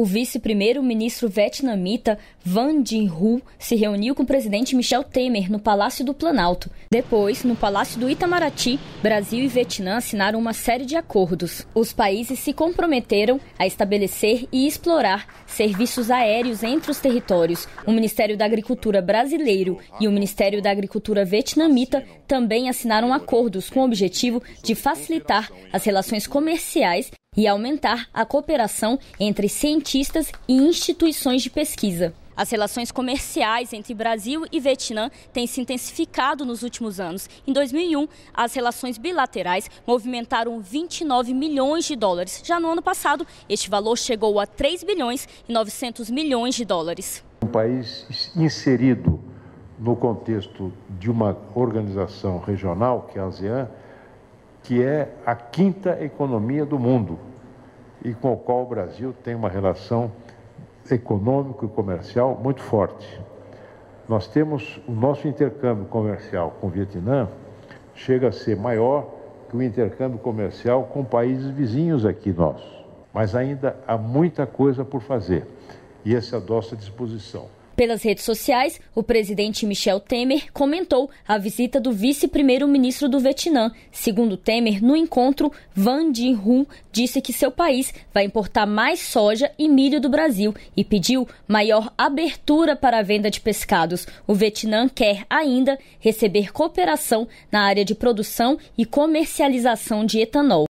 o vice-primeiro-ministro vietnamita Van Dinh-Hu se reuniu com o presidente Michel Temer no Palácio do Planalto. Depois, no Palácio do Itamaraty, Brasil e Vietnã assinaram uma série de acordos. Os países se comprometeram a estabelecer e explorar serviços aéreos entre os territórios. O Ministério da Agricultura brasileiro e o Ministério da Agricultura vietnamita também assinaram acordos com o objetivo de facilitar as relações comerciais e aumentar a cooperação entre cientistas e instituições de pesquisa. As relações comerciais entre Brasil e Vietnã têm se intensificado nos últimos anos. Em 2001, as relações bilaterais movimentaram 29 milhões de dólares. Já no ano passado, este valor chegou a 3 bilhões e 900 milhões de dólares. Um país inserido no contexto de uma organização regional, que é a ASEAN, que é a quinta economia do mundo e com o qual o Brasil tem uma relação econômico e comercial muito forte. Nós temos o nosso intercâmbio comercial com o Vietnã chega a ser maior que o intercâmbio comercial com países vizinhos aqui nossos. Mas ainda há muita coisa por fazer e essa é a nossa disposição. Pelas redes sociais, o presidente Michel Temer comentou a visita do vice-primeiro-ministro do Vietnã. Segundo Temer, no encontro, Van Dinh-Hu disse que seu país vai importar mais soja e milho do Brasil e pediu maior abertura para a venda de pescados. O Vietnã quer ainda receber cooperação na área de produção e comercialização de etanol.